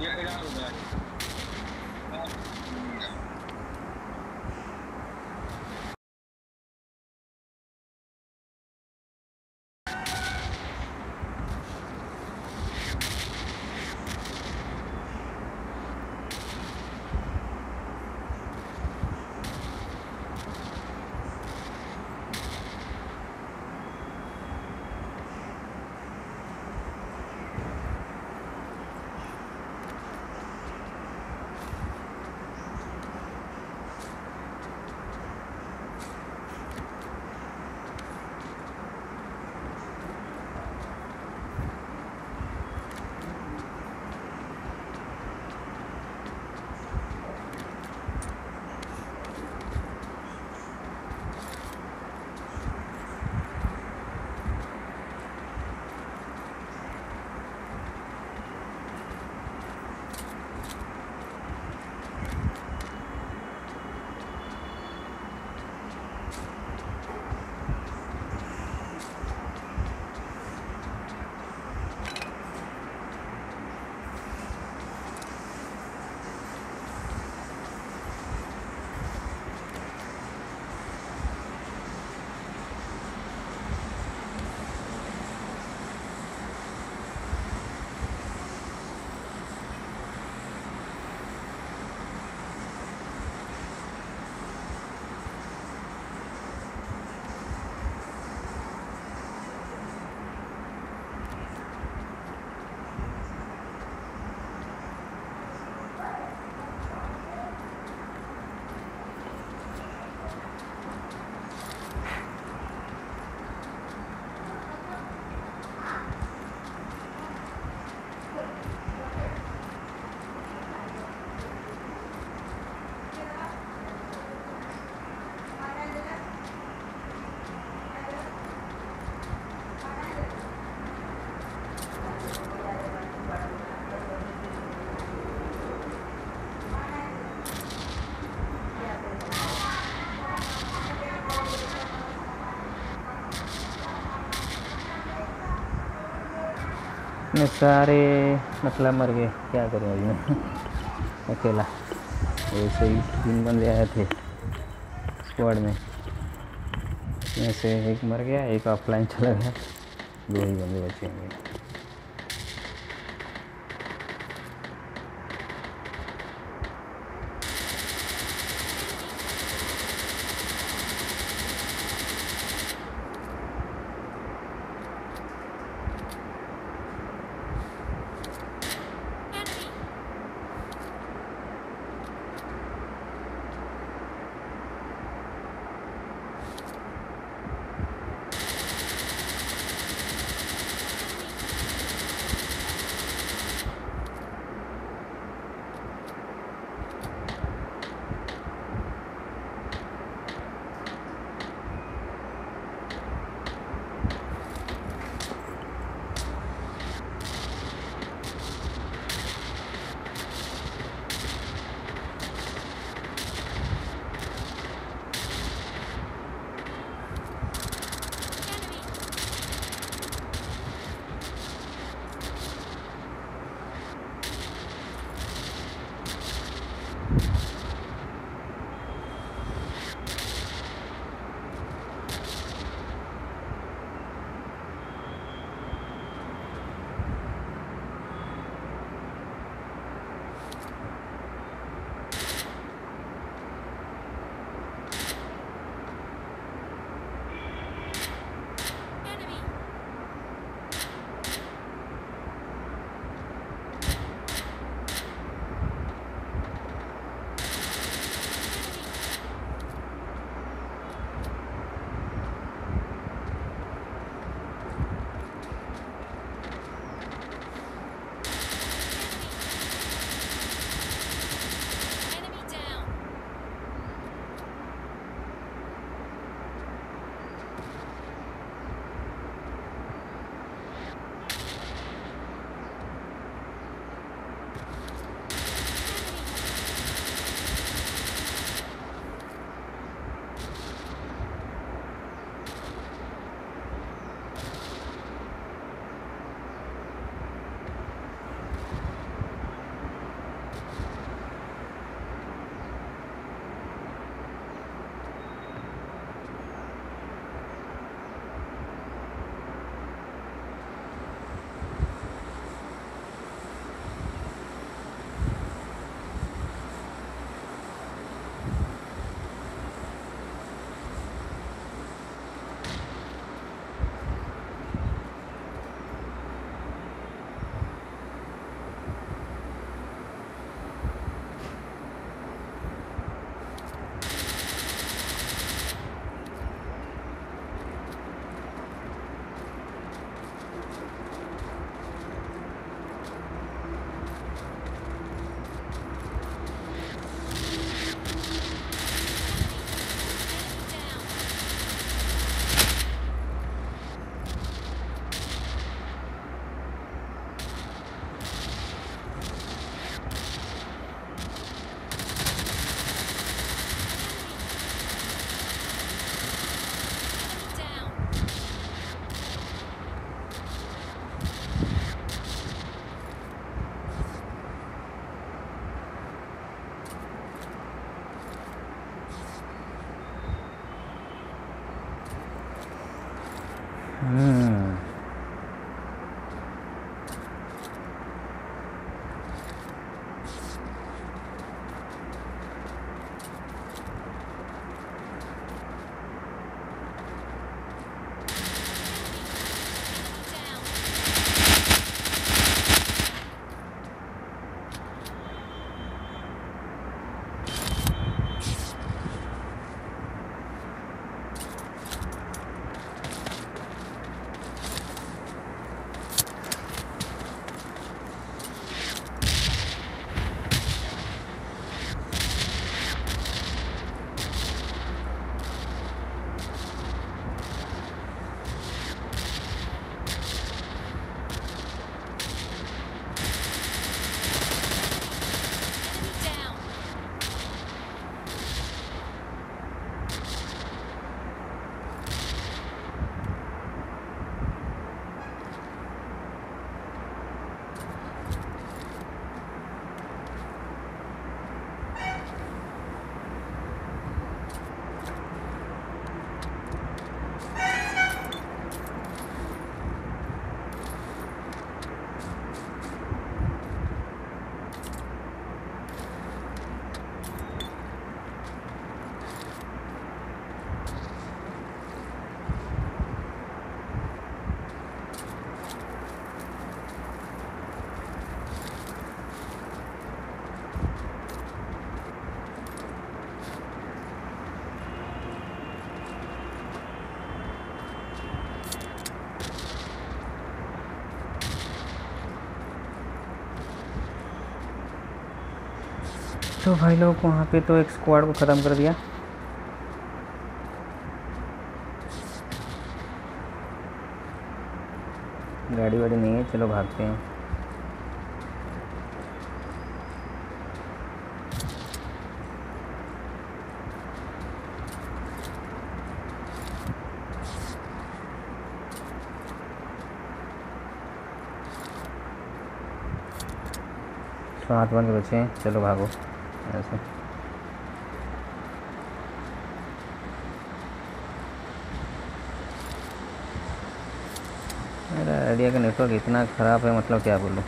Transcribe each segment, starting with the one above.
Я гляну, да. इतने सारे मतलब मर गए, क्या करूँ अभी मैं? अकेला। वैसे ही तीन बंदे आए थे स्क्वाड में। इसमें से एक मर गया, एक ऑफलाइन चला गया। दो ही बंदे बचे होंगे। Mm. तो भाई लोग, वहाँ पे तो एक स्क्वाड को ख़त्म कर दिया। गाड़ी वाड़ी नहीं है, चलो भागते हैं। बन के बचे हैं चलो भागो। ऐसे मेरा आइडिया का नेटवर्क इतना ख़राब है मतलब क्या बोलूँ?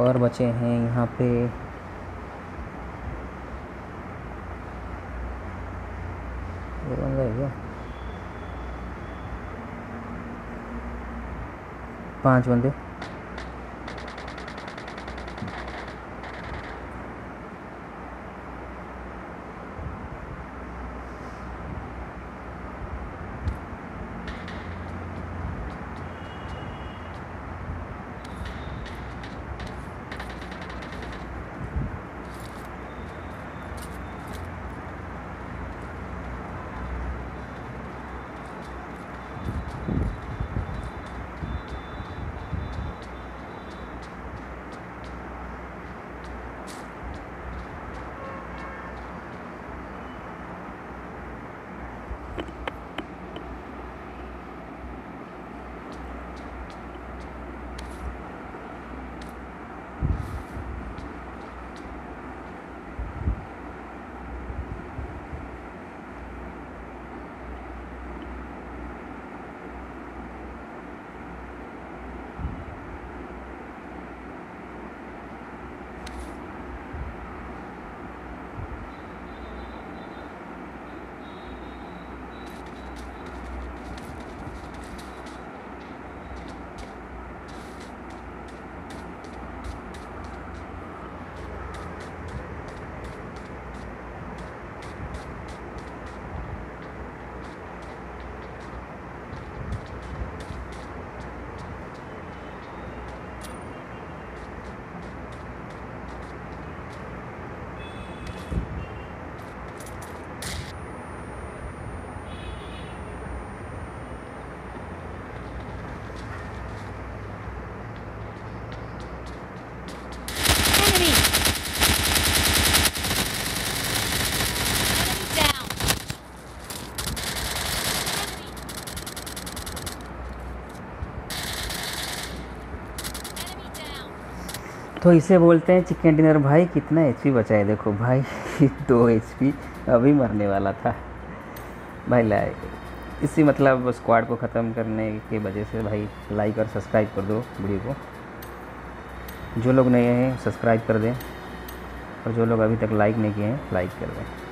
और बचे हैं यहाँ पे। पाँच बंदे। तो इसे बोलते हैं चिकन डिनर भाई, कितना एच बचा है, देखो भाई, दो एच पी अभी मरने वाला था। भाई लाइक इसी मतलब स्क्वाड को ख़त्म करने के वजह से भाई लाइक और सब्सक्राइब कर दो वीडियो को। जो लोग नए हैं सब्सक्राइब कर दें। और जो लोग अभी तक लाइक नहीं किए हैं लाइक कर दें।